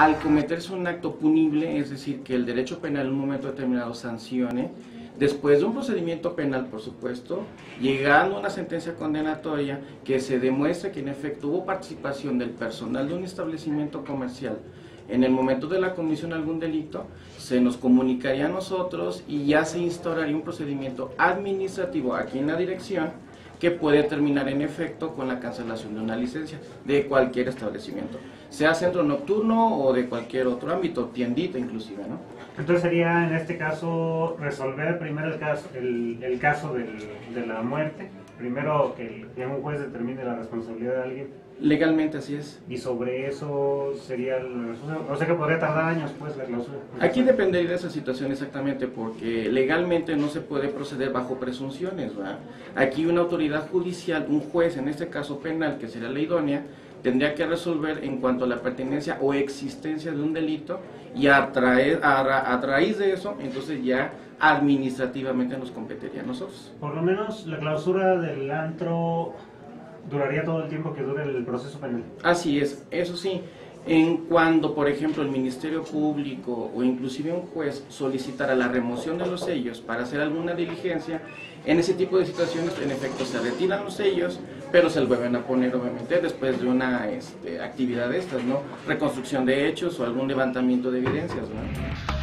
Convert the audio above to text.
al cometerse un acto punible, es decir, que el derecho penal en un momento determinado sancione, después de un procedimiento penal, por supuesto, llegando a una sentencia condenatoria que se demuestre que en efecto hubo participación del personal de un establecimiento comercial en el momento de la comisión de algún delito, se nos comunicaría a nosotros y ya se instauraría un procedimiento administrativo aquí en la dirección que puede terminar en efecto con la cancelación de una licencia de cualquier establecimiento, sea centro nocturno o de cualquier otro ámbito, tiendita inclusive, ¿no? Entonces sería en este caso resolver primero el caso, el, el caso del, de la muerte, primero que, que un juez determine la responsabilidad de alguien Legalmente así es. y sobre eso sería el, o sea que podría tardar años pues la clausura. Aquí dependería de esa situación exactamente, porque legalmente no se puede proceder bajo presunciones. ¿verdad? Aquí una autoridad judicial, un juez, en este caso penal, que sería la idónea, tendría que resolver en cuanto a la pertenencia o existencia de un delito y a, traer- a, ra- a raíz de eso, entonces ya administrativamente nos competiría a nosotros. Por lo menos la clausura del antro duraría todo el tiempo que dure el proceso penal. Así es, eso sí, en cuando, por ejemplo, el Ministerio Público o inclusive un juez solicitara la remoción de los sellos para hacer alguna diligencia, en ese tipo de situaciones, en efecto, se retiran los sellos, pero se vuelven a poner, obviamente, después de una este, actividad de estas, ¿no? Reconstrucción de hechos o algún levantamiento de evidencias, ¿no?